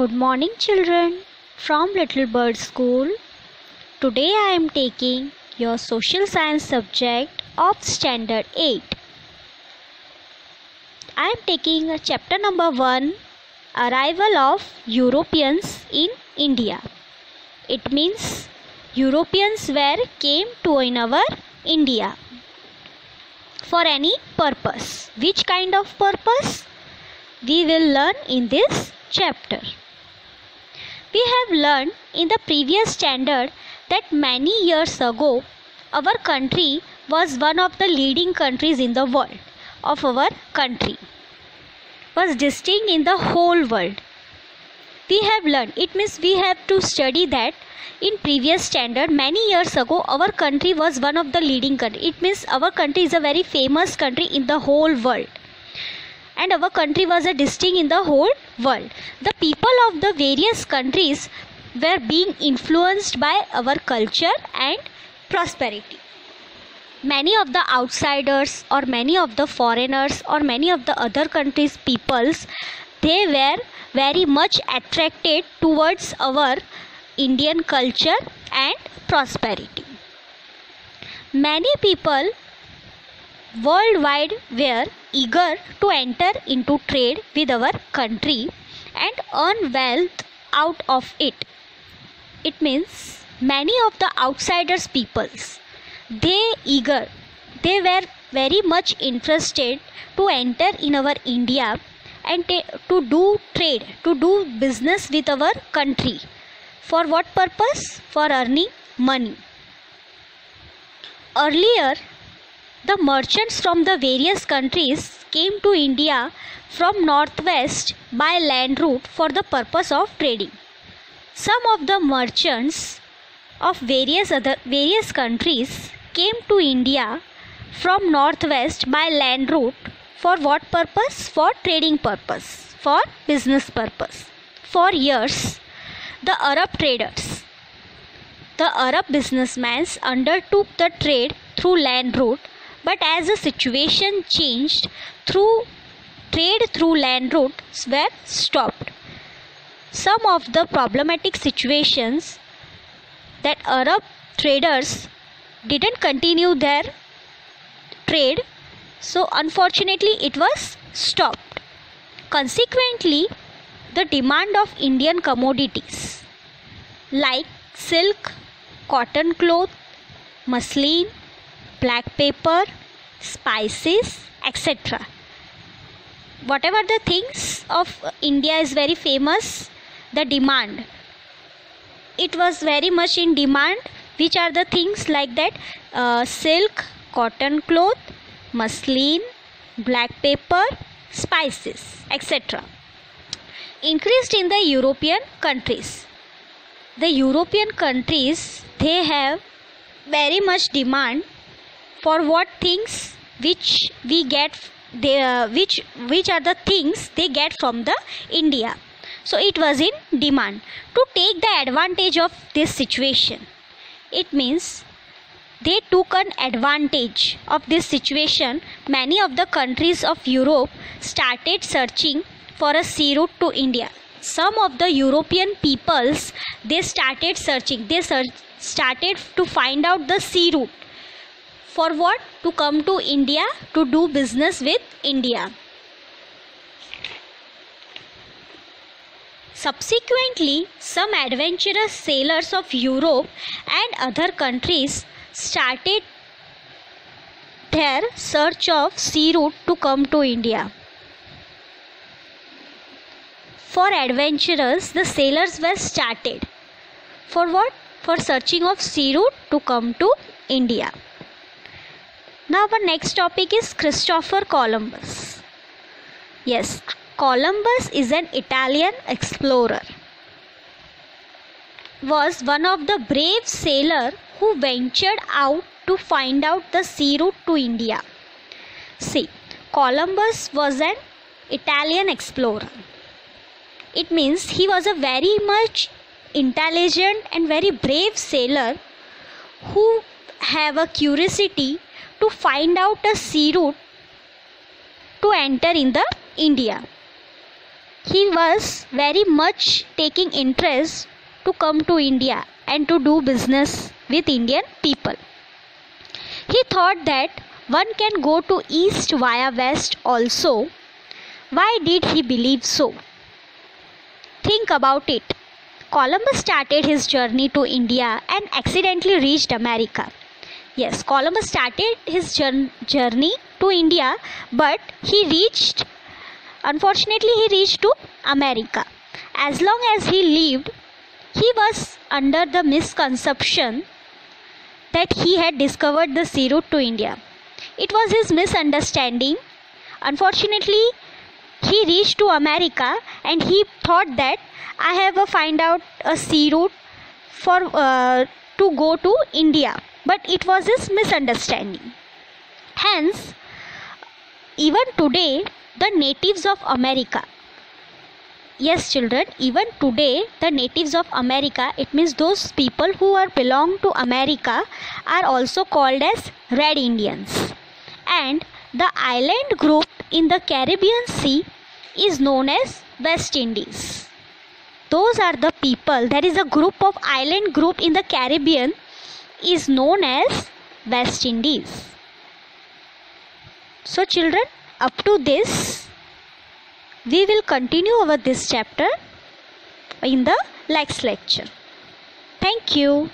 Good morning, children, from Little Bird School. Today I am taking your social science subject of Standard 8. I am taking a chapter number 1 Arrival of Europeans in India. It means Europeans were came to in our India for any purpose. Which kind of purpose? We will learn in this chapter. We have learned in the previous standard that many years ago our country was one of the leading countries in the world of our country was distinct in the whole world. We have learned it means we have to study that in previous standard many years ago our country was one of the leading country it means our country is a very famous country in the whole world and our country was a distinct in the whole world. The people of the various countries were being influenced by our culture and prosperity. Many of the outsiders or many of the foreigners or many of the other countries' peoples they were very much attracted towards our Indian culture and prosperity. Many people worldwide were eager to enter into trade with our country and earn wealth out of it. It means many of the outsiders peoples they eager they were very much interested to enter in our India and to do trade to do business with our country. For what purpose? For earning money. Earlier the merchants from the various countries came to India from northwest by land route for the purpose of trading. Some of the merchants of various other various countries came to India from northwest by land route for what purpose? For trading purpose, for business purpose. For years, the Arab traders, the Arab businessmen undertook the trade through land route but as the situation changed through trade through land routes were stopped. Some of the problematic situations that arab traders didn't continue their trade so unfortunately it was stopped. Consequently the demand of indian commodities like silk cotton cloth muslin black pepper, spices, etc. Whatever the things of India is very famous, the demand. It was very much in demand. Which are the things like that? Uh, silk, cotton cloth, muslin, black pepper, spices, etc. Increased in the European countries. The European countries they have very much demand for what things which we get they, uh, which which are the things they get from the india. So it was in demand. To take the advantage of this situation it means they took an advantage of this situation. Many of the countries of europe started searching for a sea route to india. Some of the european peoples they started searching. They search, started to find out the sea route for what? To come to india to do business with india. Subsequently some adventurous sailors of europe and other countries started their search of sea route to come to india. For adventurers the sailors were started. For what? For searching of sea route to come to india now our next topic is Christopher Columbus. Yes, Columbus is an Italian explorer. Was one of the brave sailor who ventured out to find out the sea route to India. See, Columbus was an Italian explorer. It means he was a very much intelligent and very brave sailor who have a curiosity to find out a sea route to enter in the India. he was very much taking interest to come to India and to do business with Indian people. He thought that one can go to east via west also. Why did he believe so? Think about it. Columbus started his journey to India and accidentally reached America. Yes, Columbus started his journey to India, but he reached, unfortunately, he reached to America. As long as he lived, he was under the misconception that he had discovered the sea route to India. It was his misunderstanding. Unfortunately, he reached to America and he thought that I have a find out a sea route for uh, to go to India, but it was his misunderstanding. Hence, even today, the natives of America. Yes children even today the natives of america it means those people who are belong to america are also called as red indians. And the island group in the caribbean sea is known as west indies. Those are the people there is a group of island group in the caribbean is known as west indies. So children up to this we will continue over this chapter in the next lecture. Thank you